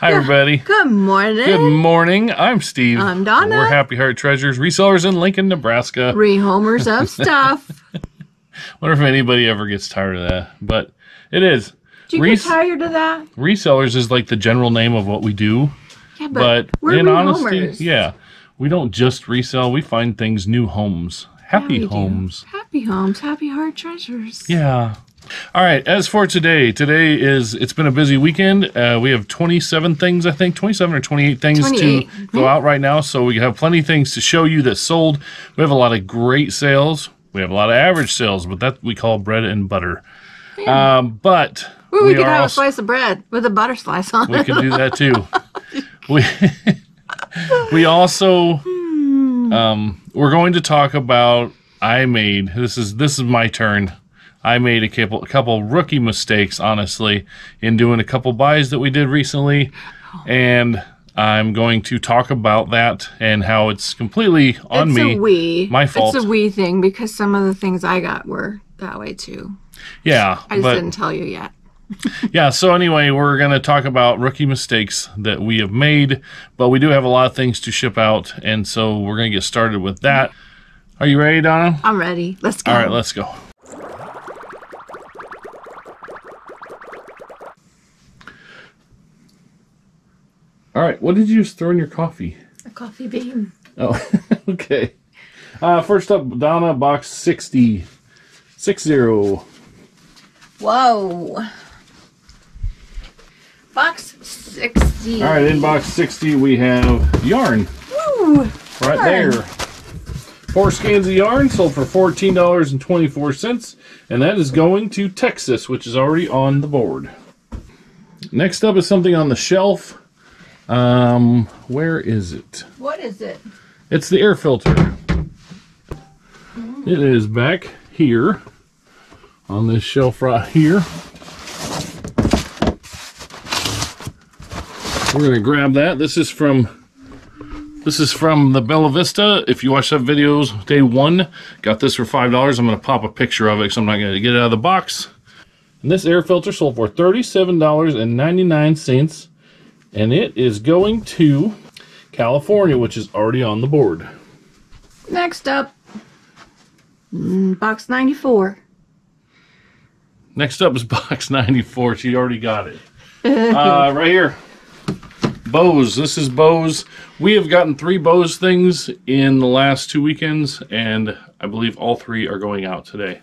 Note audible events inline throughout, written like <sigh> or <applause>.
Hi, everybody. Good morning. Good morning. I'm Steve. I'm Donna. We're Happy Heart Treasures resellers in Lincoln, Nebraska. Rehomers of <laughs> stuff. Wonder if anybody ever gets tired of that, but it is. Do you Res- get tired of that? Resellers is like the general name of what we do, Yeah, but, we're in honesty, rehomers. yeah, we don't just resell. We find things new homes, happy do. homes. Happy homes. Happy heart treasures. Yeah. All right. As for today, today is it's been a busy weekend. Uh, we have 27 things, I think, 27 or 28 things 28. to go out right now. So we have plenty of things to show you that sold. We have a lot of great sales. We have a lot of average sales, but that we call bread and butter. Um, but Ooh, we, could are have a slice of bread with a butter slice on we it. We could do that too. <laughs> we <laughs> we also um, we're going to talk about I made this is this is my turn. I made a couple a couple rookie mistakes, honestly, in doing a couple buys that we did recently, and I'm going to talk about that and how it's completely on it's me. a we. My fault. It's a we thing because some of the things I got were that way too. Yeah, I just but didn't tell you yet. <laughs> Yeah, so anyway, we're going to talk about rookie mistakes that we have made, but we do have a lot of things to ship out, and so we're going to get started with that. Are you ready, Donna? I'm ready. Let's go. All right, let's go. All right, what did you just throw in your coffee? A coffee bean. Oh, <laughs> okay. Uh, first up, Donna, box 60. 60. Whoa. Box 60. All right, in box 60, we have yarn. Woo. Right Yarn. there. Four scans of yarn sold for $14.24, and that is going to Texas, which is already on the board. Next up is something on the shelf. Um, where is it? What is it? It's the air filter. It is back here on this shelf right here. We're gonna grab that. This is from this is from the Bella Vista. If you watch that videos day one, got this for five dollars. I'm gonna pop a picture of it because I'm not gonna get it out of the box. And this air filter sold for thirty-seven dollars and ninety-nine cents, and it is going to California, which is already on the board. Next up, mm, box 94. Next up is <laughs> box 94. She already got it. uh, <laughs> right here. Bose. This is Bose. We have gotten three Bose things in the last two weekends, and I believe all three are going out today.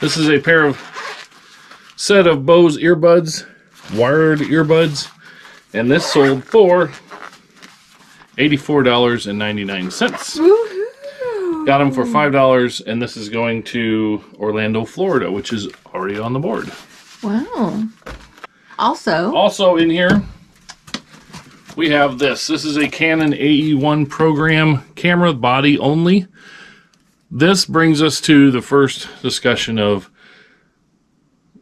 This is a pair of set of Bose earbuds, wired earbuds, and this sold for $84.99. Got them for five dollars, and this is going to Orlando, Florida, which is already on the board. Wow. Also, Also in here, we have this. This is a Canon AE1 program camera body only. This brings us to the first discussion of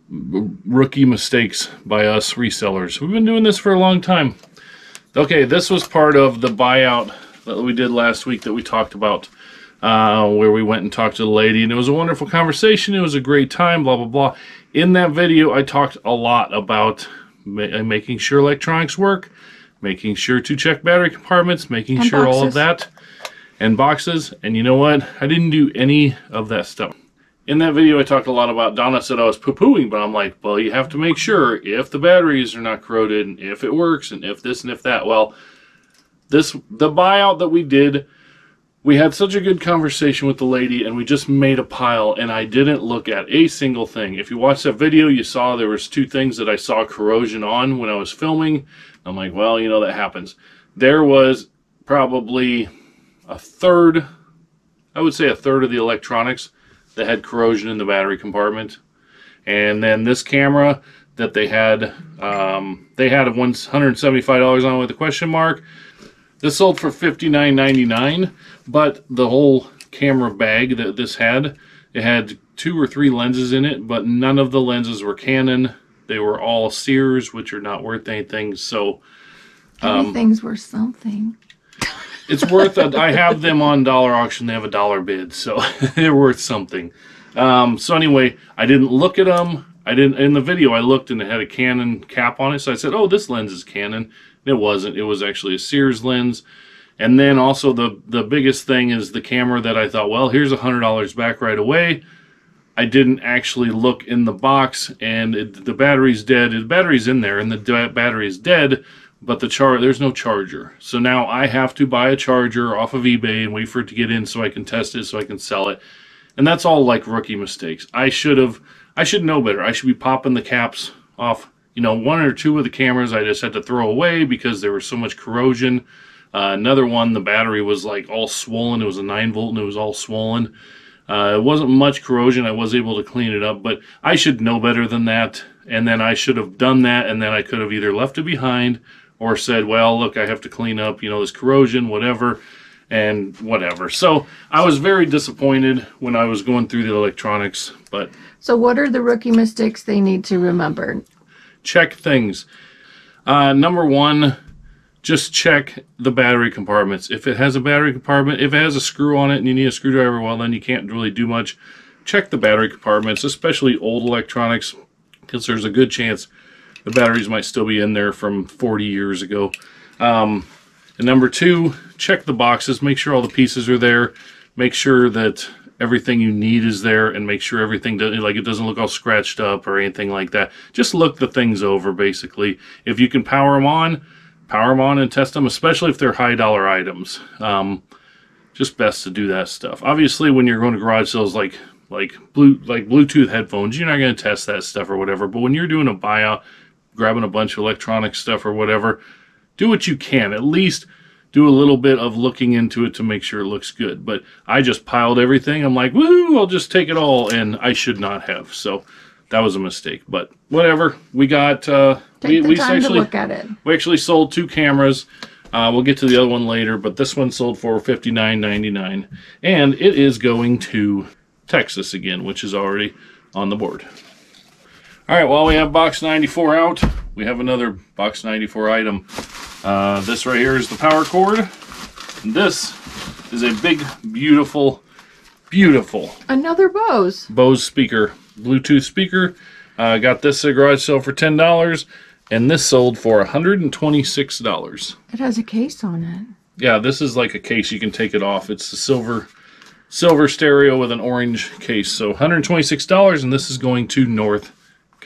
rookie mistakes by us resellers. We've been doing this for a long time. Okay, this was part of the buyout that we did last week that we talked about, uh, where we went and talked to the lady, and it was a wonderful conversation. It was a great time, blah, blah, blah. In that video, I talked a lot about ma- making sure electronics work, making sure to check battery compartments, making And sure all of that, and boxes. And you know what? I didn't do any of that stuff. In that video, I talked a lot about Donna said I was poo pooing, but I'm like, well, you have to make sure if the batteries are not corroded, and if it works, and if this and if that. Well, this the buyout that we did, we had such a good conversation with the lady, and we just made a pile, and I didn't look at a single thing. If you watched that video, you saw there was two things that I saw corrosion on when I was filming. I'm like, well, you know that happens. There was probably a third, I would say a third of the electronics that had corrosion in the battery compartment. And then this camera that they had, um, they had $175 on it with a question mark. This sold for $59.99, but the whole camera bag that this had, it had two or three lenses in it, but none of the lenses were Canon. They were all Sears, which are not worth anything. So everything's worth something. It's worth it. I have them on dollar auction. They have a dollar bid, so <laughs> they're worth something. Um, so anyway, I didn't look at them. I didn't in the video. I looked and it had a Canon cap on it, so I said, "Oh, this lens is Canon." It wasn't. It was actually a Sears lens. And then also the the biggest thing is the camera that I thought, well, here's a hundred dollars back right away. I didn't actually look in the box, and it, the battery's dead. The battery's in there, and the da- battery is dead, but the char there's no charger. So now I have to buy a charger off of eBay and wait for it to get in so I can test it, so I can sell it. And that's all like rookie mistakes. I should have, I should know better. I should be popping the caps off. You know, one or two of the cameras I just had to throw away because there was so much corrosion. Uh, another one, the battery was like all swollen. It was a 9 volt and it was all swollen. Uh, it wasn't much corrosion. I was able to clean it up, but I should know better than that. And then I should have done that, and then I could have either left it behind or said, well, look, I have to clean up, you know, this corrosion, whatever, and whatever. So I was very disappointed when I was going through the electronics, but So, what are the rookie mistakes they need to remember? check things. Uh, number one, just check the battery compartments. If it has a battery compartment, if it has a screw on it and you need a screwdriver, well, then you can't really do much. Check the battery compartments, especially old electronics, because there's a good chance the batteries might still be in there from 40 years ago. Um, and number two, check the boxes, make sure all the pieces are there, make sure that everything you need is there, and make sure everything doesn't like it doesn't look all scratched up or anything like that. Just look the things over, basically. If you can power them on, power them on and test them, especially if they're high dollar items. Um, just best to do that stuff. Obviously, when you're going to garage sales like like blue like Bluetooth headphones, you're not going to test that stuff or whatever. But when you're doing a buyout, grabbing a bunch of electronic stuff or whatever, do what you can. At least do a little bit of looking into it to make sure it looks good. But I just piled everything. I'm like, woohoo, I'll just take it all, and I should not have. So that was a mistake. But whatever. We got uh, Take we, the we time actually to look at it. we actually sold two cameras. Uh, we'll get to the other one later, but this one sold for fifty nine ninety nine, and it is going to Texas again, which is already on the board. All right, while we have box ninety four out, we have another box ninety four item. Uh, this right here is the power cord. And this is a big, beautiful, beautiful Another Bose. Bose speaker, Bluetooth speaker. Uh, got this at a garage sale for ten dollars, and this sold for hundred and twenty six dollars. It has a case on it. Yeah, this is like a case you can take it off. It's a silver silver stereo with an orange case. So $126 and this is going to North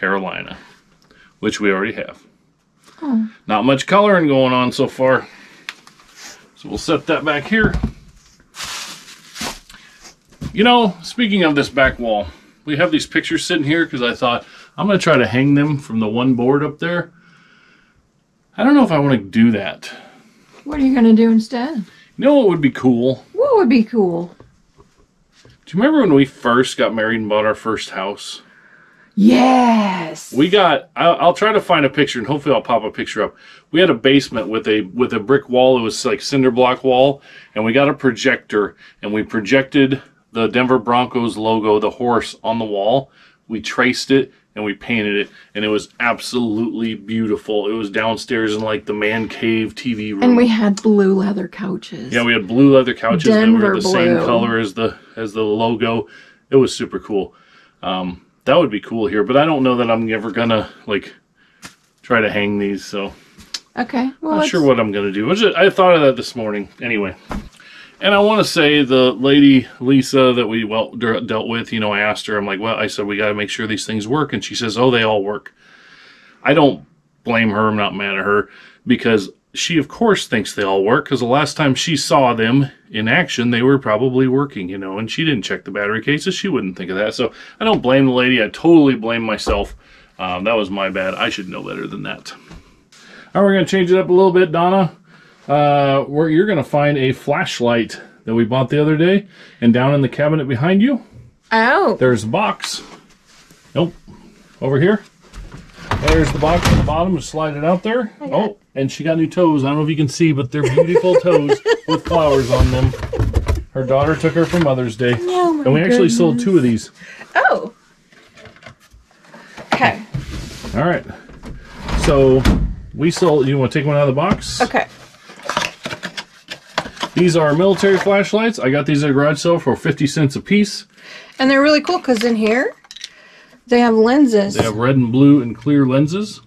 Carolina, which we already have. Oh. Not much coloring going on so far. So we'll set that back here. You know, speaking of this back wall, we have these pictures sitting here because I thought I'm going to try to hang them from the one board up there. I don't know if I want to do that. What are you going to do instead? You know what would be cool? What would be cool? Do you remember when we first got married and bought our first house? Yes. We got. I'll, I'll try to find a picture, and hopefully I'll pop a picture up. We had a basement with a with a brick wall. It was like cinder block wall, and we got a projector, and we projected the Denver Broncos logo, the horse, on the wall. We traced it and we painted it, and it was absolutely beautiful. It was downstairs in like the man cave TV room. And we had blue leather couches. Yeah, we had blue leather couches that Denver were the same color as the as the logo. It was super cool. Um, that would be cool here, but I don't know that I'm ever gonna like try to hang these. So Okay. Well, not sure what I'm gonna do. I thought of that this morning. Anyway, and I want to say the lady Lisa that we well dealt with. You know, I asked her. I'm like, well, I said we got to make sure these things work, and she says, oh, they all work. I don't blame her. I'm not mad at her because she, of course, thinks they all work because the last time she saw them in action, they were probably working, you know, and she didn't check the battery cases. She wouldn't think of that. So I don't blame the lady. I totally blame myself. Um, that was my bad. I should know better than that. All right, we're going to change it up a little bit, Donna. Uh, where you're going to find a flashlight that we bought the other day, and down in the cabinet behind you, Oh. there's a box. Nope. Over here. There's the box at the bottom. Just slide it out there. Oh, and she got new toes. I don't know if you can see, but they're beautiful <laughs> toes with flowers on them. Her daughter took her for Mother's Day. Oh my and we actually sold two of these. Oh. Okay. All right. So we sold. You want to take one out of the box? Okay. These are military flashlights. I got these at a garage sale for 50 cents a piece. And they're really cool because in here, They have lenses. They have red and blue and clear lenses.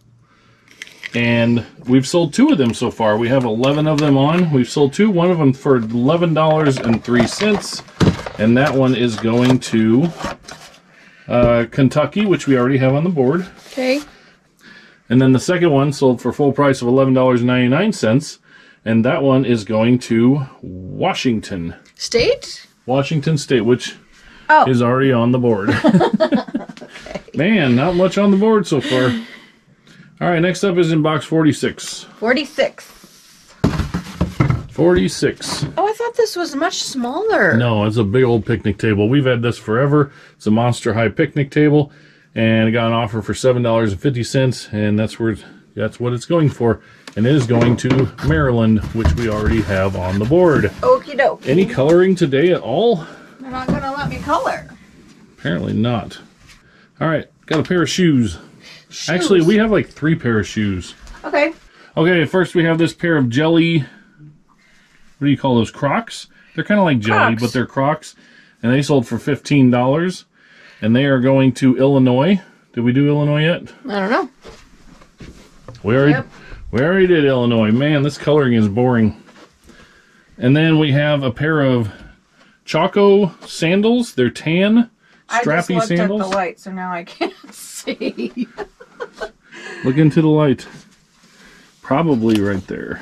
And we've sold two of them so far. We have 11 of them on. We've sold two, one of them for $11.03. And that one is going to uh, Kentucky, which we already have on the board. Okay. And then the second one sold for full price of $11.99. And that one is going to Washington. State? Washington State, which Oh. is already on the board. <laughs> Man, not much on the board so far. All right, next up is in box 46. 46. 46. Oh, I thought this was much smaller. No, it's a big old picnic table. We've had this forever. It's a Monster High picnic table, and it got an offer for seven dollars and fifty cents, and that's where that's what it's going for. And it is going to Maryland, which we already have on the board. Okie doke. Any coloring today at all? They're not going to let me color. Apparently not. All right, got a pair of shoes. Actually, we have like three pair of shoes. Okay. Okay, first we have this pair of jelly. What do you call those? Crocs? They're kind of like jelly, Crocs. but they're Crocs, and they sold for fifteen dollars. And they are going to Illinois. Did we do Illinois yet? I don't know. We already, Yep. we already did Illinois. Man, this coloring is boring. And then we have a pair of Chaco sandals. They're tan, strappy sandals. light, so now I can't <laughs> see. Look into the light. Probably right there.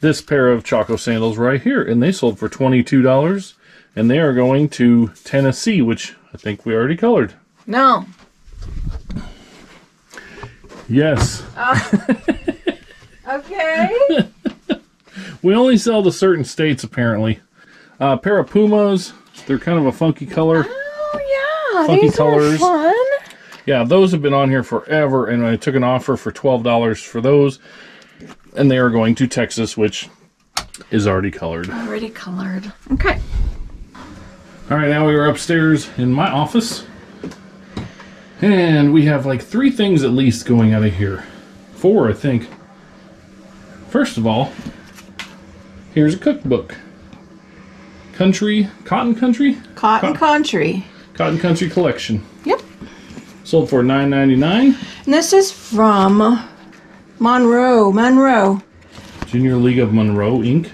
This pair of Chaco sandals right here, and they sold for $22, and they are going to Tennessee, which I think we already colored. No. Yes. Okay. <laughs> We only sell to certain states, apparently. Uh, pair of Pumas. They're kind of a funky color. Funky these colors. fun. Yeah, those have been on here forever, and I took an offer for $12 for those, and they are going to Texas, which is already colored. Already colored. Okay. All right, now we are upstairs in my office. And we have like three things at least going out of here. Four, I think. First of all, here's a cookbook. Country, Cotton Country? Cotton Co- Country. Cotton Country Collection. Yep. Sold for $9.99. And this is from Monroe. Monroe. Junior League of Monroe, Inc.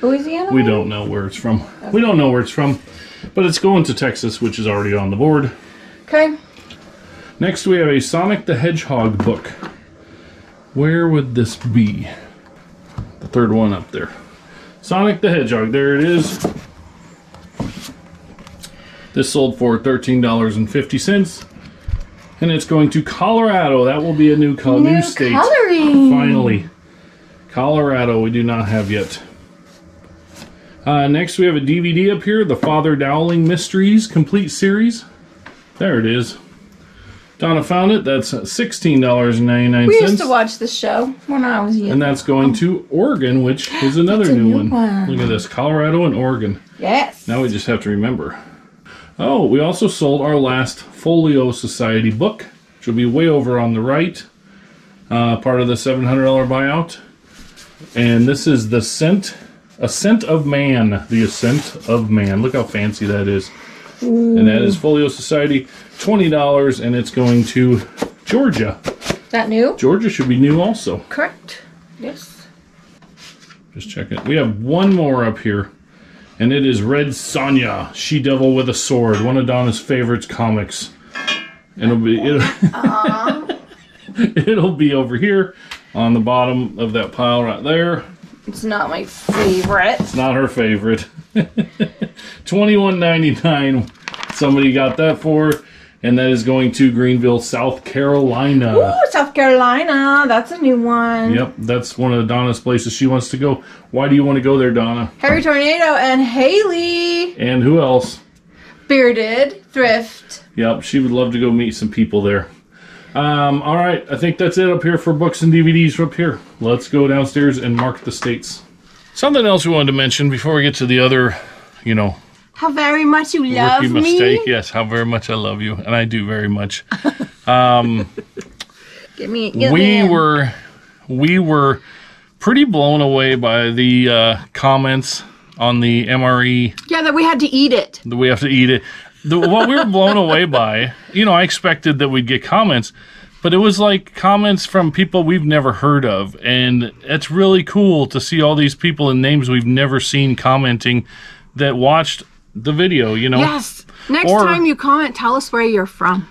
Louisiana? We don't know where it's from. We don't know where it's from, but it's going to Texas, which is already on the board. Okay. Next, we have a Sonic the Hedgehog book. Where would this be? The third one up there. Sonic the Hedgehog. There it is. This sold for $13.50. And it's going to Colorado. That will be a new, co- new, New state. coloring. Finally. Colorado, we do not have yet. Uh, next, we have a DVD up here The Father Dowling Mysteries Complete Series. There it is. Donna found it. That's $16.99. We used to watch this show when I was young. and that's going to Oregon, which is another new, new one. one. Look at this Colorado and Oregon. yes. Now we just have to remember. Oh, we also sold our last Folio Society book, which will be way over on the right, uh, part of the $700 buyout. And this is the scent, Ascent of Man, the Ascent of Man. Look how fancy that is. And that is Folio Society, $20, and it's going to Georgia. that new? Georgia should be new also. Correct. Yes. Just check it. We have one more up here, and it is Red Sonja, She Devil with a Sword, one of Donna's favorites comics. And it'll be it'll, <laughs> it'll be over here on the bottom of that pile right there. It's not my favorite. It's not her favorite. <laughs> Twenty-one ninety-nine. Somebody got that for, and that is going to Greenville, South Carolina. Ooh, South Carolina. That's a new one. Yep, that's one of Donna's places she wants to go. Why do you want to go there, Donna? Harry Tornado and Haley. And who else? Bearded Thrift. Yep, she would love to go meet some people there. Um, all right, I think that's it up here for books and DVDs up here. Let's go downstairs and mark the states. Something else we wanted to mention before we get to the other, you know, How very much you love rookie me. mistake. Yes, how very much I love you, and I do very much. <laughs> Give me. Get we me were, we were pretty blown away by the uh, comments on the MRE Yeah, that we had to eat it. that we have to eat it. the, what we were <laughs> blown away by, you know, I expected that we'd get comments, but it was like comments from people we've never heard of. And it's really cool to see all these people and names we've never seen commenting that watched the video, you know? Yes. Next Or- time you comment, tell us where you're from.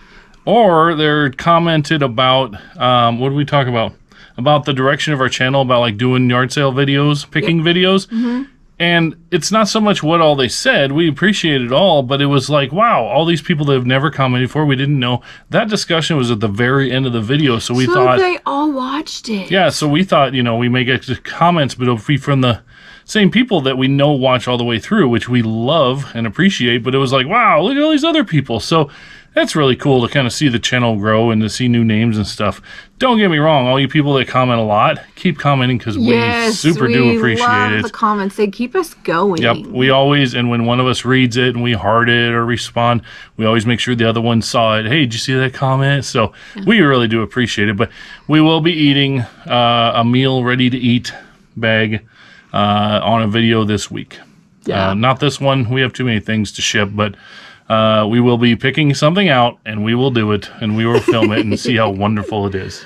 Or they're commented about, um, what did we talk about? About the direction of our channel, about like doing yard sale videos, picking videos. Mhm. And it's not so much what all they said. We appreciate it all, but it was like, wow, all these people that have never commented before, we didn't know. That discussion was at the very end of the video. So we so thought, they all watched it. yeah, so we thought, you know, we may get comments, but it'll be from the same people that we know watch all the way through, which we love and appreciate. But it was like, wow, look at all these other people. So that's really cool to kind of see the channel grow and to see new names and stuff. Don't get me wrong, all you people that comment a lot, keep commenting because we super we do appreciate love it. the comments. They keep us going. Yep, we always, and when one of us reads it and we heart it or respond, we always make sure the other one saw it. Hey, did you see that comment? So we really do appreciate it. But we will be eating uh, a meal ready to eat bag uh, on a video this week. Yeah. Uh, not this one. We have too many things to ship, but uh, we will be picking something out and we will do it and we will film it and see how <laughs> wonderful it is.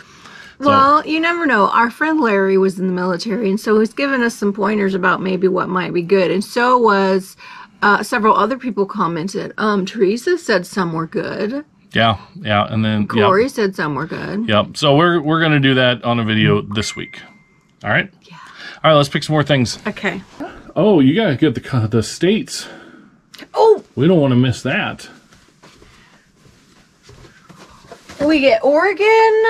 Well, you never know. Our friend Larry was in the military, and so he's given us some pointers about maybe what might be good. And so was uh, several other people commented. Um, Teresa said some were good. Yeah, yeah, and then. Corey said some were good. Yep. So we're we're gonna do that on a video this week. All right. Yeah. All right. Let's pick some more things. Okay. Oh, you gotta get the the states. Oh, We don't want to miss that. we get Oregon.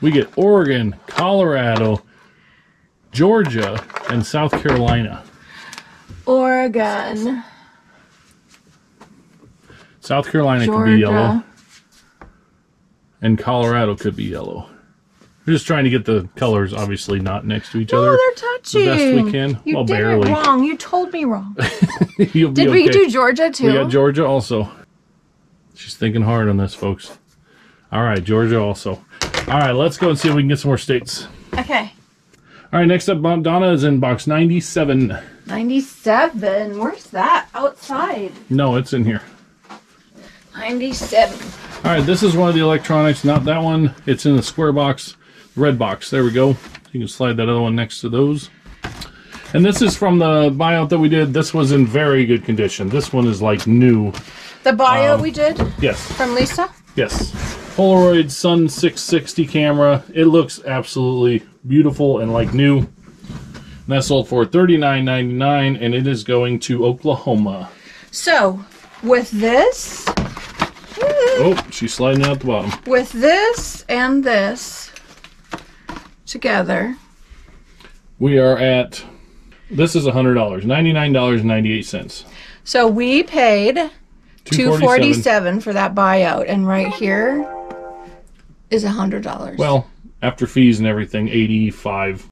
We get Oregon, Colorado, Georgia, and South Carolina. Oregon. South Carolina could be yellow, and Colorado could be yellow. We're just trying to get the colors obviously not next to each Oh, other. they're touching. the best we can. You Well, did barely. it wrong. You told me wrong. <laughs> You'll be Did we do Georgia too? We got Georgia also. She's thinking hard on this, folks. All right, Georgia also. All right, let's go and see if we can get some more states. okay. All right, next up, Donna is in box 97. 97. Where's that? Outside. No, it's in here. 97. All right, this is one of the electronics, not that one. It's in the square box, red box. There we go. You can slide that other one next to those. And this is from the buyout that we did. This was in very good condition. This one is like new. The buyout Um, we did Yes, from Lisa? yes. Polaroid Sun 660 camera. It looks absolutely beautiful and like new. And that sold for $39.99 and it is going to Oklahoma. So, with this, Oh, she's sliding out the bottom. with this and this together, We are at, this is $100, $99.98. so we paid 247. 247 for that buyout and right here is $100. Well, after fees and everything, 85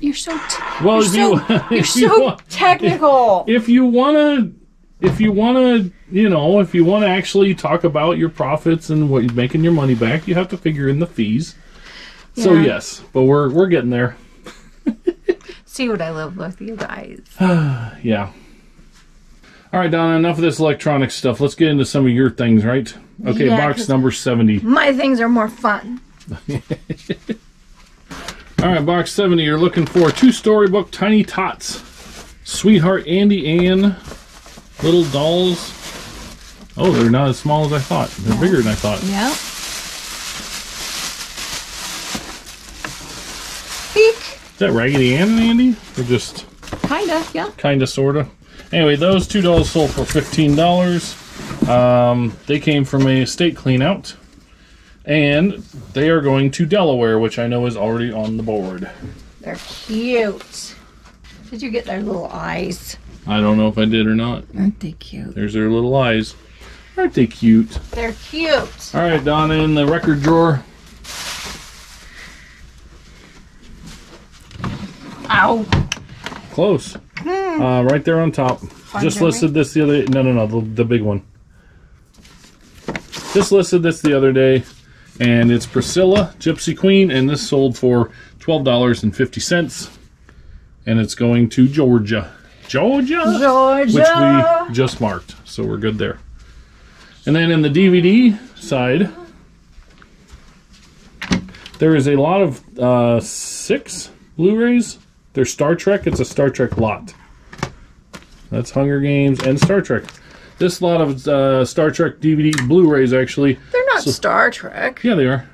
you're so t- Well, you're if so, you <laughs> you're if you want, technical. if you want to if you want to, you know, if you want to actually talk about your profits and what you're making your money back, you have to figure in the fees. So Yeah. yes, but we're we're getting there. <laughs> See what I live with, you guys. <sighs> Yeah. All right, Donna, enough of this electronic stuff. Let's get into some of your things, right? Okay, Yeah, box number 70. My things are more fun. <laughs> All right, box 70, you're looking for two storybook Tiny Tots. Sweetheart Andy Ann, Little Dolls. Oh, they're not as small as I thought. They're bigger than I thought. Yep. Peek. Is that Raggedy Ann and Andy? Or just Kinda, yeah. kinda, sorta? Anyway, those two dolls sold for $15. Um, they came from a state clean out. And they are going to Delaware, which I know is already on the board. They're cute. Did you get their little eyes? I don't know if I did or not. Aren't they cute? There's their little eyes. Aren't they cute? They're cute. All right, Donna, in the record drawer. Ow. Close. Uh, right there on top. Just Jimmy? listed this the other. No, no, no, the, the big one. Just listed this the other day, and it's Priscilla Gypsy Queen, and this sold for twelve dollars and fifty cents, and it's going to Georgia, Georgia, Georgia. which we just marked, so we're good there. And then in the DVD side, there is a lot of uh, six Blu-rays. There's Star Trek. It's a Star Trek lot. That's Hunger Games and Star Trek. This lot of uh, Star Trek DVD Blu-rays actually. They're not Star Trek. Yeah, they are.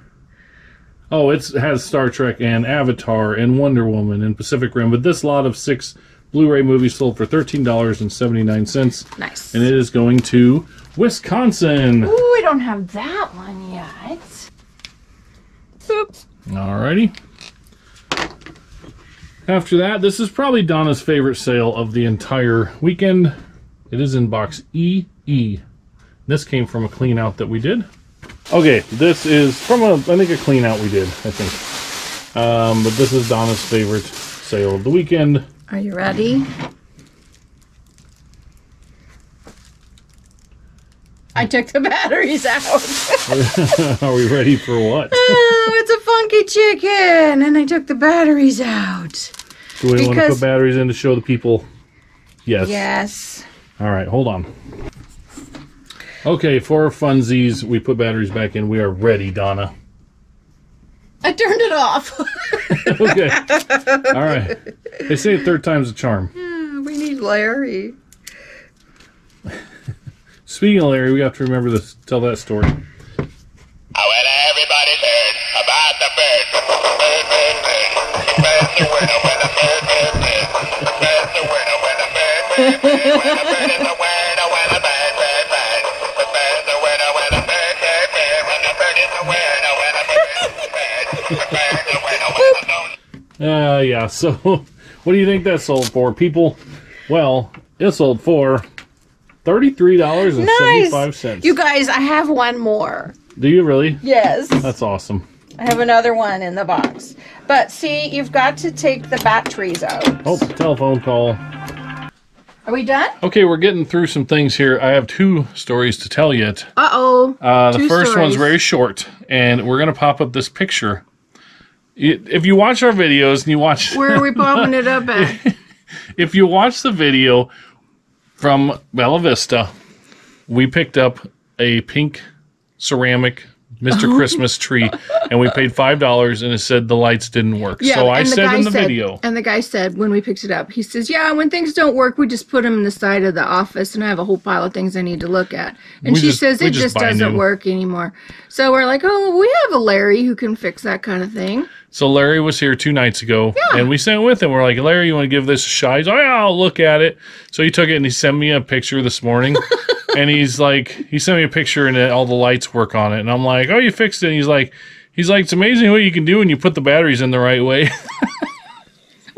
Oh, it's, it has Star Trek and Avatar and Wonder Woman and Pacific Rim, but this lot of six Blu-ray movies sold for thirteen dollars and seventy-nine cents, Nice. and it is going to Wisconsin. Ooh, we don't have that one yet. Oops. Alrighty. After that, this is probably Donna's favorite sale of the entire weekend. It is in box EE. This came from a clean out that we did. Okay, this is from a, I think a clean out we did, I think. Um, but this is Donna's favorite sale of the weekend. Are you ready? I took the batteries out. <laughs> Are we ready for what? oh, it's a funky chicken, and I took the batteries out. Do we want to put batteries in to show the people? Yes. Yes. All right, hold on. Okay, for funsies, we put batteries back in. We are ready, Donna. I turned it off. Okay. All right. They say third time's a charm. Yeah, we need Larry. Speaking of Larry, we have to remember this. Tell that story. When everybody's heard about the bird, bird, bird, bird. Spread the word when bird, Uh, yeah. So, <laughs> what do you think that sold for, people? Well, it sold for thirty-three dollars and seventy-five cents. You guys, I have one more. Do you really? Yes. That's awesome. I have another one in the box. But see, you've got to take the batteries out. Oh, telephone call. Are we done? Okay, we're getting through some things here. I have two stories to tell yet. Uh oh. Uh, the Two first one's very short, and we're gonna pop up this picture. It- If you watch our videos and you watch, Where are we popping it up at? <laughs> if you watch the video from Bella Vista, we picked up a pink ceramic Mr. <laughs> Christmas tree, and we paid five dollars, and it said the lights didn't work. so I said in the said- video, And the guy said when we picked it up, he says, "Yeah, when things don't work, we just put them in the side of the office, and I have a whole pile of things I need to look at." And We she just- says it just just, doesn't new. work anymore. So we're like, "Oh, we have a Larry who can fix that kind of thing." So Larry was here two nights ago, and we sent with him. We're like, Larry, you want to give this a shot? He's like, I'll look at it. So he took it and he sent me a picture this morning, <laughs> and he's like, he sent me a picture and it, all the lights work on it, and I'm like, oh, you fixed it. And he's like, he's like, it's amazing what you can do when you put the batteries in the right way. <laughs>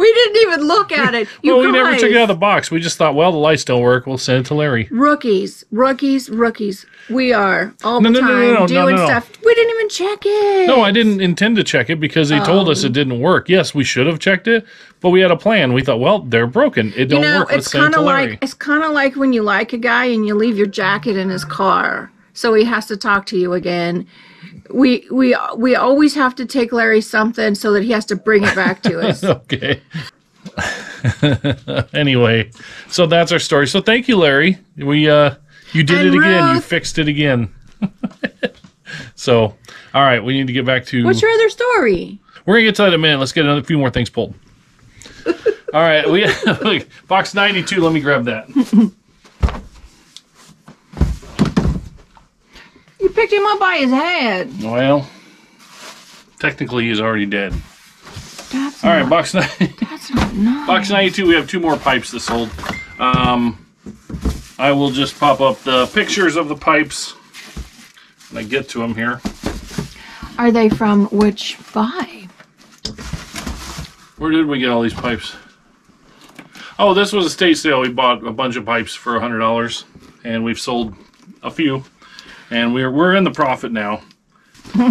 We didn't even look at it. You well, we never took it out of the box. We just thought, well, the lights don't work. We'll send it to Larry. Rookies, rookies, rookies. We are all No, the no, time no, doing stuff. We didn't even check it. No, I didn't intend to check it because they told us it um, didn't work. Yes, we should have checked it, but we had a plan. We thought, well, they're broken. It You don't know, work. Let's it's kind of like it's kind of like when you like a guy and you leave your jacket in his car, so he has to talk to you again. We we we always have to take Larry something so that he has to bring it back to us. <laughs> Okay. <laughs> anyway, so that's our story. So thank you, Larry. We uh you did And it again. You fixed it again. <laughs> so, all right, we need to get back to What's your other story? We're to get to that in a minute. Let's get another few more things pulled. all right, we box 92, let me grab that. You picked him up by his head. Well, technically he's already dead. That's All right, not, box 90. that's not nice. Box 92, we have two more pipes to sold. Um, I will just pop up the pictures of the pipes when I get to them here. Are they from which buy? Where did we get all these pipes? Oh, this was a state sale. We bought a bunch of pipes for $100, and we've sold a few, and we're, we're in the profit now. <laughs>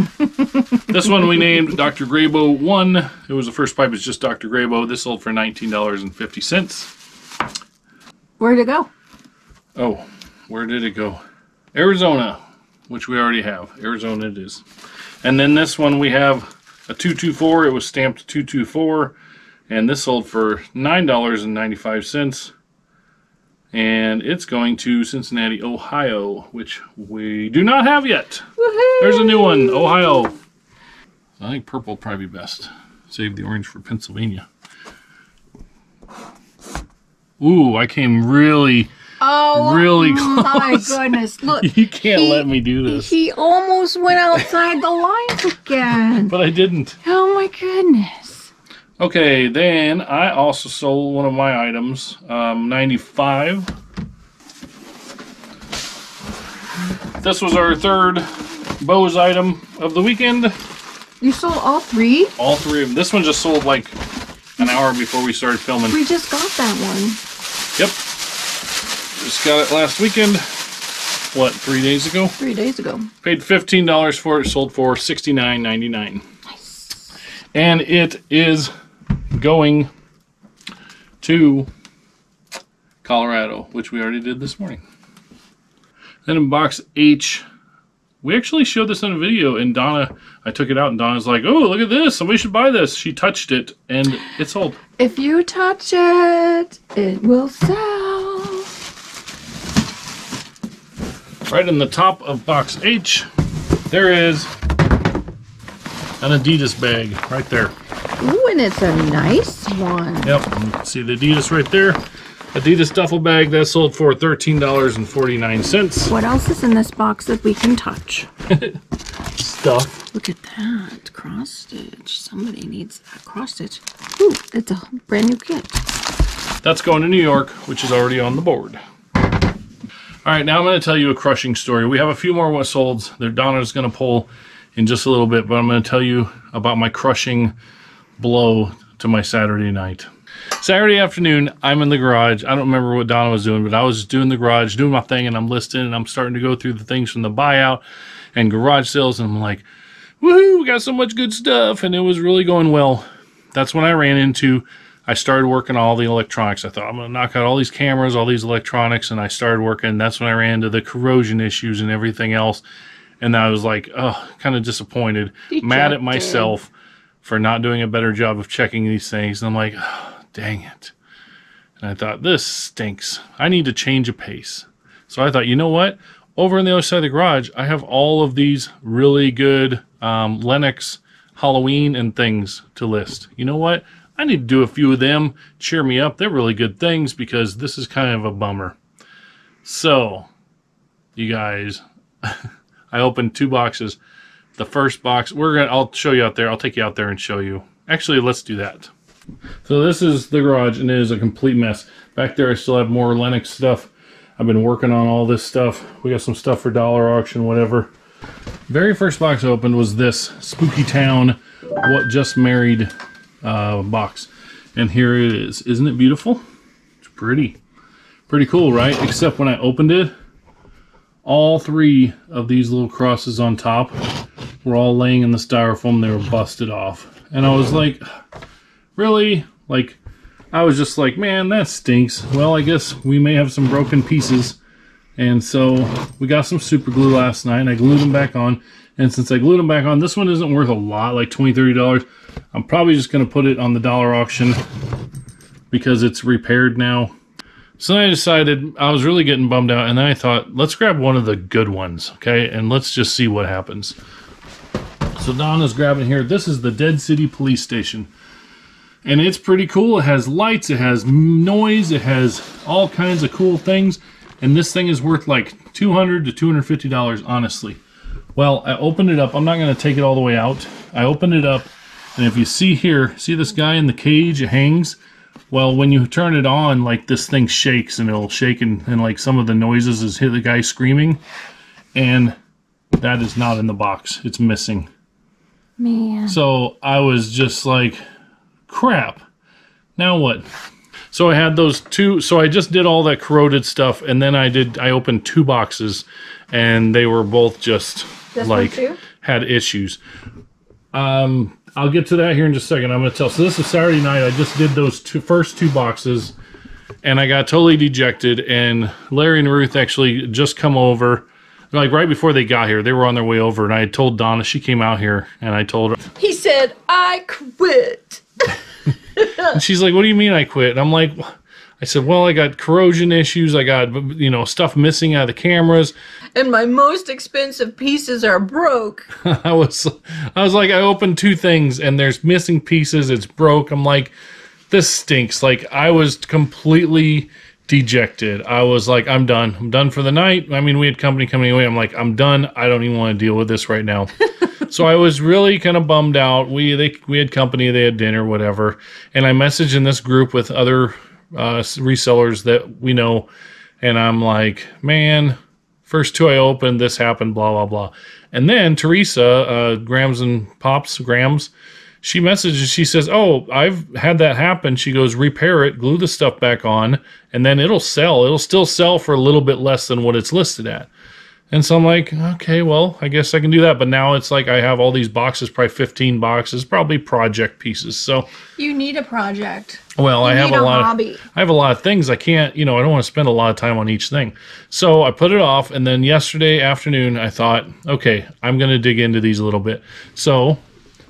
this one we named Dr. Grabow 1. It was the first pipe, it's just Dr. Grabow. This sold for $19.50. Where'd it go? Oh, where did it go? Arizona, which we already have. Arizona it is. And then this one we have a 224. It was stamped 224. And this sold for $9.95. And it's going to Cincinnati, Ohio, which we do not have yet. There's a new one, Ohio. I think purple probably be best. Save the orange for Pennsylvania. Ooh, I came really, Oh, really <laughs> my close. goodness! Look, <laughs> You can't he- let me do this. He almost went outside the lines again. <laughs> But I didn't. Oh my goodness! Okay, then I also sold one of my items, um, 95. This was our third Bose item of the weekend. You sold all three? All three of them. This one just sold like an hour before we started filming. We just got that one. Yep. Just got it last weekend. What, three days ago? Three days ago. Paid $15 for it, sold for $69.99. And it is going to Colorado, which we already did this morning. Then in box H, we actually showed this in a video, and Donna, I took it out, and Donna's like, "Oh, look at this! Somebody should buy this." She touched it, and it sold. If you touch it, it will sell. Right in the top of box H, there is an Adidas bag right there. Ooh, and it's a nice one. Yep, see the Adidas right there. Adidas duffel bag that sold for thirteen dollars and forty nine cents. What else is in this box that we can touch? <laughs> Stuff. Look at that cross stitch. Somebody needs that cross stitch. Ooh, it's a brand new kit. That's going to New York, which is already on the board. All right, now I'm going to tell you a crushing story. We have a few more solds that Donna's going to pull in just a little bit, but I'm going to tell you about my crushing blow to my Saturday night. Saturday afternoon, I'm in the garage. I don't remember what Donna was doing, but I was doing the garage, doing my thing, and I'm listing, and I'm starting to go through the things from the buyout and garage sales, and I'm like, woohoo, we got so much good stuff, and it was really going well. That's when I ran into, I started working all the electronics. I thought, I'm going to knock out all these cameras, all these electronics, and I started working. That's when I ran into the corrosion issues and everything else. And I was like, oh, kind of disappointed, mad at myself for not doing a better job of checking these things. And I'm like, oh, dang it. And I thought, this stinks. I need to change a pace. So I thought, you know what? Over on the other side of the garage, I have all of these really good um, Lemax Halloween and things to list. You know what? I need to do a few of them. Cheer me up. They're really good things because this is kind of a bummer. So, you guys, <laughs> I opened two boxes. The first box, we're gonna. I'll show you out there. I'll take you out there and show you. Actually, let's do that. So this is the garage, and it is a complete mess. Back there, I still have more Lemax stuff. I've been working on all this stuff. We got some stuff for dollar auction, whatever. Very first box I opened was this Spooky Town What Just Married uh, box. And here it is. Isn't it beautiful? It's pretty. Pretty cool, right? Except when I opened it, all three of these little crosses on top were all laying in the styrofoam. They were busted off. And I was like, really? Like, I was just like, man, that stinks. Well, I guess we may have some broken pieces. And so we got some super glue last night and I glued them back on. And since I glued them back on, this one isn't worth a lot, like $20, $30. I'm probably just going to put it on the dollar auction because it's repaired now. So then I decided I was really getting bummed out, and then I thought, let's grab one of the good ones, okay? And let's just see what happens. So Donna's grabbing here. This is the Dead City Police Station. And it's pretty cool. It has lights, it has noise, it has all kinds of cool things. And this thing is worth like $200 to $250, honestly. Well, I opened it up. I'm not going to take it all the way out. I opened it up, and if you see here, see this guy in the cage? It hangs. Well, when you turn it on, like this thing shakes and it'll shake and, and like some of the noises is hit the guy screaming. And that is not in the box. It's missing. Man. So I was just like, crap. Now what? So I had those two. So I just did all that corroded stuff, and then I did. I opened two boxes, and they were both just This like had issues. Um, I'll get to that here in just a second. I'm going to tell. So this is Saturday night. I just did those two first two boxes, and I got totally dejected. And Larry and Ruth actually just come over. Like right before they got here, they were on their way over, and I had told Donna. She came out here, and I told her. He said, I quit. <laughs> And she's like, "What do you mean I quit?" And I'm like, I said, well, I got corrosion issues. I got, you know, stuff missing out of the cameras. And my most expensive pieces are broke. <laughs> I was, I was like, I opened two things and there's missing pieces. It's broke. I'm like, this stinks. Like I was completely dejected. I was like, I'm done. I'm done for the night. I mean, we had company coming away. I'm like, I'm done. I don't even want to deal with this right now. <laughs> so I was really kind of bummed out. We they we had company. They had dinner, whatever. And I messaged in this group with other uh, resellers that we know, and I'm like, man, first two I opened, this happened, blah blah blah. And then Teresa, uh, Grams and Pops, Grams, she messages, she says, Oh, I've had that happen. She goes, repair it, glue the stuff back on, and then it'll sell. It'll still sell for a little bit less than what it's listed at. And so I'm like, okay, well, I guess I can do that. But now it's like I have all these boxes, probably 15 boxes, probably project pieces. So, You need a project. well, I have a a lot. hobby. Of, I have a lot of things. I can't, you know, I don't want to spend a lot of time on each thing. So I put it off, and then yesterday afternoon, I thought, okay, I'm going to dig into these a little bit. So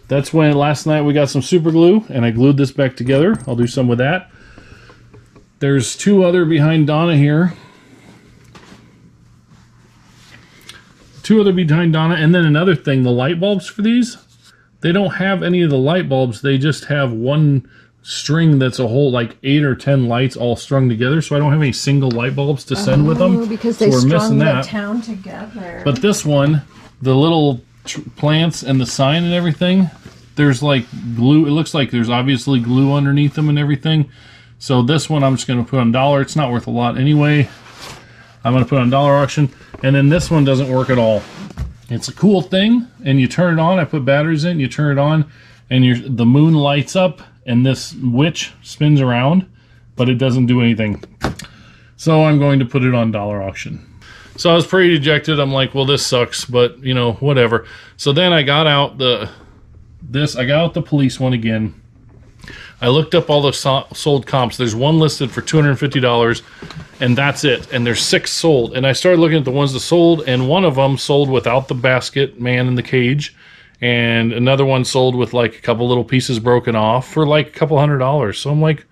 that's when last night we got some super glue, and I glued this back together. I'll do some with that. There's two other behind Donna here. Two other behind Donna, and then another thing, the light bulbs for these, they don't have any of the light bulbs. They just have one string that's a whole like eight or ten lights all strung together. So I don't have any single light bulbs to send with them. Oh, because so they we're strung missing the that. town together. But this one, the little plants and the sign and everything, there's like glue. It looks like there's obviously glue underneath them and everything. So this one I'm just going to put on dollar. It's not worth a lot anyway. I'm going to put on dollar auction. And then this one doesn't work at all. It's a cool thing, and you turn it on. I put batteries in. You turn it on, and the moon lights up, and this witch spins around, but it doesn't do anything. So I'm going to put it on dollar auction. So I was pretty dejected. I'm like, well, this sucks, but you know, whatever. So then I got out the this. I got out the police one again. I looked up all the so- sold comps. There's one listed for two hundred and fifty dollars, and that's it. And there's six sold. And I started looking at the ones that sold, and one of them sold without the basket man in the cage, and another one sold with like a couple little pieces broken off for like a couple hundred dollars. So I'm like,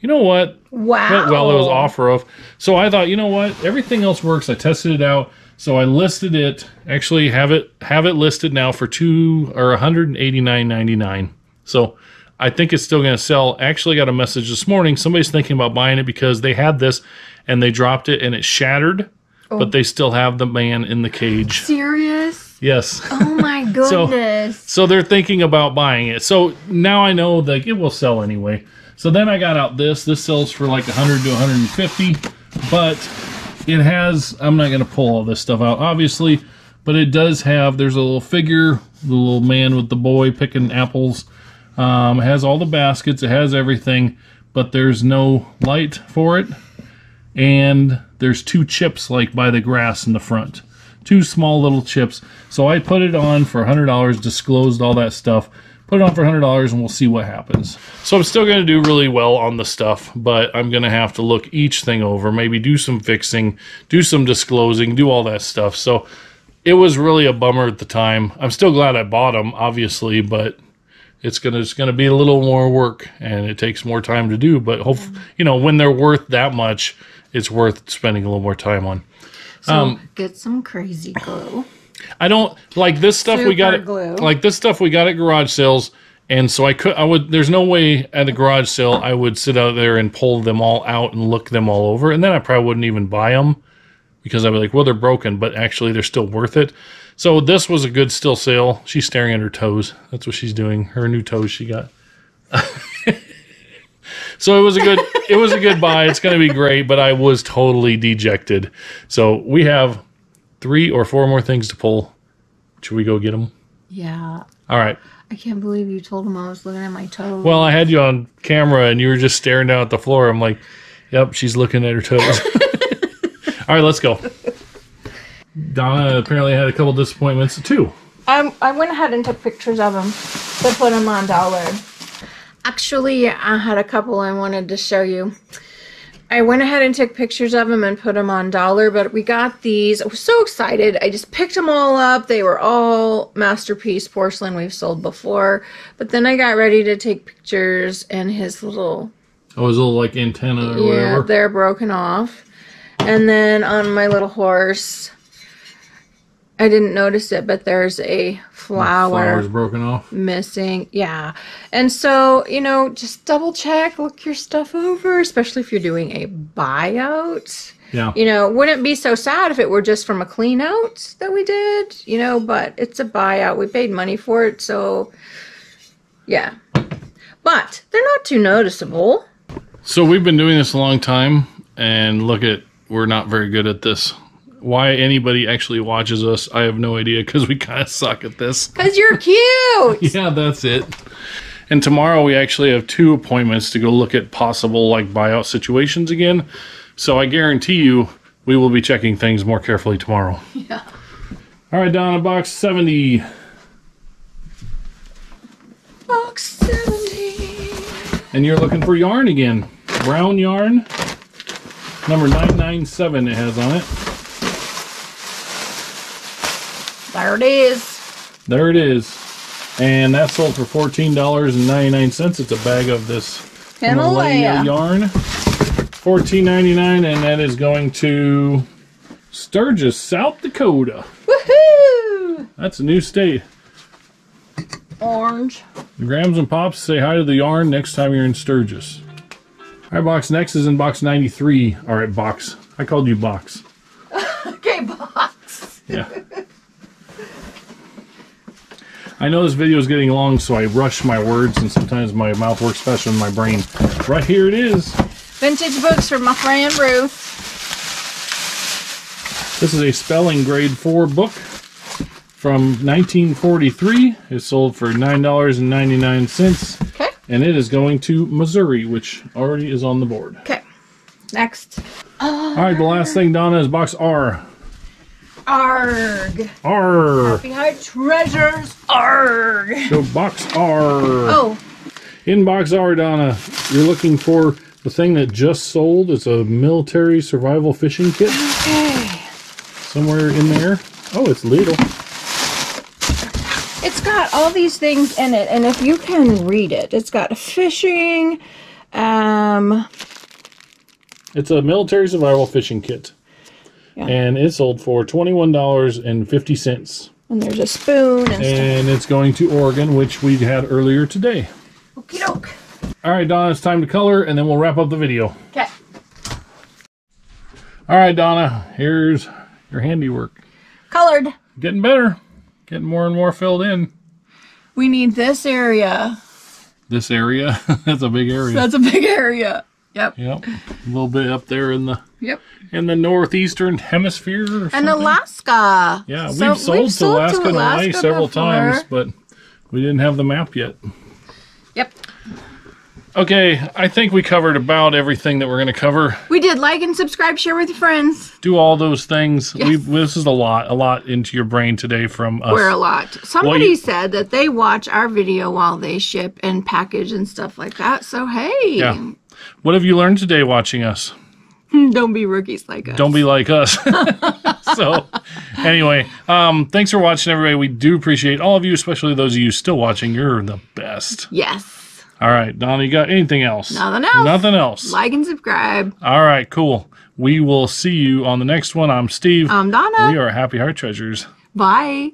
you know what? wow. well. It was offer of. So I thought, you know what? Everything else works. I tested it out. So I listed it. Actually, have it have it listed now for two or one hundred and eighty nine ninety nine. So I think it's still going to sell. Actually, got a message this morning. Somebody's thinking about buying it because they had this and they dropped it and it shattered, but oh. they still have the man in the cage. Serious? Yes. Oh my <laughs> goodness. So they're thinking about buying it. So now I know that it will sell anyway. So then I got out this. This sells for like 100 to 150, but it has. I'm not going to pull all this stuff out, obviously, but it does have. There's a little figure, the little man with the boy picking apples. Um, it has all the baskets. It has everything, but there's no light for it, and there's two chips like by the grass in the front two small little chips. So I put it on for $100, disclosed all that stuff. Put it on for $100 and we'll see what happens. So I'm still going to do really well on the stuff, but I'm going to have to look each thing over, maybe do some fixing, do some disclosing, do all that stuff. So it was really a bummer at the time. I'm still glad I bought them, obviously, but it's gonna it's gonna be a little more work and it takes more time to do. But hope you know when they're worth that much, it's worth spending a little more time on. So um, get some crazy glue. I don't like this stuff we got Super at, glue. like this stuff we got at garage sales and so I could I would there's no way at a garage sale I would sit out there and pull them all out and look them all over and then I probably wouldn't even buy them because I'd be like well they're broken but actually they're still worth it. So this was a good still sale. She's staring at her toes. That's what she's doing. Her new toes she got. <laughs> So it was a good it was a good buy. It's going to be great, but I was totally dejected. So we have three or four more things to pull. Should we go get them? Yeah. All right. I can't believe you told him I was looking at my toes. Well, I had you on camera and you were just staring down at the floor. I'm like, "Yep, she's looking at her toes." <laughs> All right, let's go. Donna apparently had a couple disappointments too. I, I went ahead and took pictures of them to put them on Dollar. Actually, I had a couple I wanted to show you. I went ahead and took pictures of them and put them on Dollar, but we got these. I was so excited. I just picked them all up. They were all masterpiece porcelain we've sold before. But then I got ready to take pictures, and his little Oh, his little like antenna or Yeah, whatever. they're broken off. And then on my little horse, I didn't notice it, but there's a flower Flowers broken off. missing. Yeah. And so, you know, just double check, look your stuff over, especially if you're doing a buyout. Yeah. You know, wouldn't be so sad if it were just from a clean out that we did, you know, but it's a buyout. We paid money for it, so yeah. But they're not too noticeable. So we've been doing this a long time, and look at we're not very good at this. Why anybody actually watches us, I have no idea because we kind of suck at this. Because you're cute. <laughs> Yeah, that's it. And tomorrow we actually have two appointments to go look at possible like buyout situations again. So I guarantee you we will be checking things more carefully tomorrow. <laughs> Yeah. All right, Donna, box 70. Box 70. And you're looking for yarn again. Brown yarn. Number 997 it has on it. There it is. There it is. And that sold for $14.99. It's a bag of this Himalaya. yarn. $14.99 and that is going to Sturgis, South Dakota. Woohoo! That's a new state. Orange. The Grams and Pops say hi to the yarn next time you're in Sturgis. All right, box next is in box 93. All right, box. I called you box. <laughs> Okay, box. Yeah. I know this video is getting long, so I rush my words, and sometimes my mouth works faster than my brain. Right here it is. Vintage books from my friend Ruth. This is a spelling grade 4 book from 1943. It sold for $9.99, Okay. and it is going to Missouri, which already is on the board. Okay. Next. All right, the last thing, Donna, is box R. Arg. Arg. R. Behind treasures. Arg. So box R. Oh, In box R, Donna, you're looking for the thing that just sold. It's a military survival fishing kit. okay. Somewhere in there. Oh, it's little. It's got all these things in it, and if you can read it, it's got fishing, um, It's a military survival fishing kit. Yeah. And it sold for $21.50. and there's a spoon and stuff. And it's going to Oregon, which we had earlier today. Okie doke. All right, Donna, it's time to color, and then we'll wrap up the video. Okay. All right, Donna, here's your handiwork. Colored. Getting better. Getting more and more filled in. We need this area. This area, <laughs> that's a big area. That's a big area. Yep. Yep, a little bit up there in the Yep. in the northeastern hemisphere. Or And. Alaska. yeah, So we've sold to Alaska, and Hawaii several before. times, but we didn't have the map yet. Yep. Okay, I think we covered about everything that we're going to cover. We did like and subscribe, share with your friends. Do all those things. Yes. We this is a lot, a lot into your brain today from us. We're a lot. Somebody you- said that they watch our video while they ship and package and stuff like that. So hey, Yeah. What have you learned today watching us? don't be rookies like us. Don't be like us. <laughs> <laughs> so, anyway, um, thanks for watching, everybody. We do appreciate all of you, especially those of you still watching. You're the best. Yes. All right, Donna, you got anything else? Nothing else. Nothing else. Like and subscribe. All right, cool. We will see you on the next one. I'm Steve. I'm Donna. we are Happy Heart Treasures. Bye.